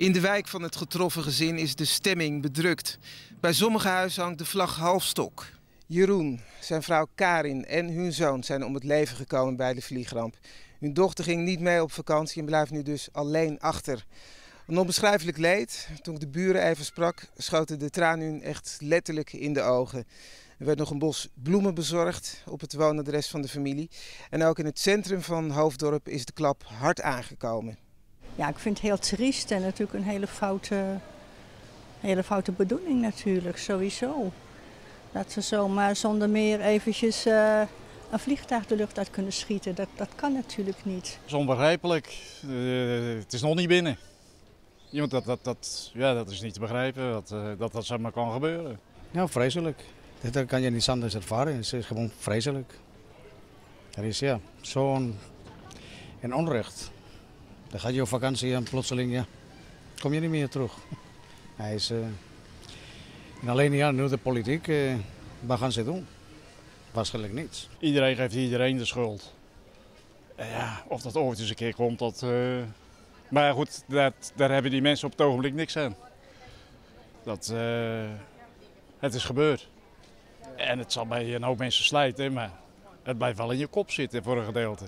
In de wijk van het getroffen gezin is de stemming bedrukt. Bij sommige huizen hangt de vlag halfstok. Jeroen, zijn vrouw Karin en hun zoon zijn om het leven gekomen bij de vliegramp. Hun dochter ging niet mee op vakantie en blijft nu dus alleen achter. Een onbeschrijfelijk leed. Toen ik de buren even sprak, schoten de tranen hun echt letterlijk in de ogen. Er werd nog een bos bloemen bezorgd op het woonadres van de familie. En ook in het centrum van Hoofddorp is de klap hard aangekomen. Ja, ik vind het heel triest en natuurlijk een hele foute, hele foute bedoeling natuurlijk, sowieso. Dat ze zomaar zonder meer eventjes uh, een vliegtuig de lucht uit kunnen schieten, dat, dat kan natuurlijk niet. Dat is onbegrijpelijk. Uh, het is nog niet binnen. Iemand dat, dat, dat, ja, dat is niet te begrijpen, dat uh, dat, dat zomaar kan gebeuren. Ja, vreselijk. Dat kan je niet anders ervaren. Het is gewoon vreselijk. Er is ja, zo'n een onrecht. Dan gaat je op vakantie en plotseling ja, kom je niet meer terug. Hij is, en alleen ja, nu de politiek, wat gaan ze doen? Waarschijnlijk niets. Iedereen geeft iedereen de schuld. Ja, of dat ooit eens een keer komt, dat... Maar goed, dat, daar hebben die mensen op het ogenblik niks aan. Dat, het is gebeurd. En het zal bij een hoop mensen slijten, maar het blijft wel in je kop zitten voor een gedeelte.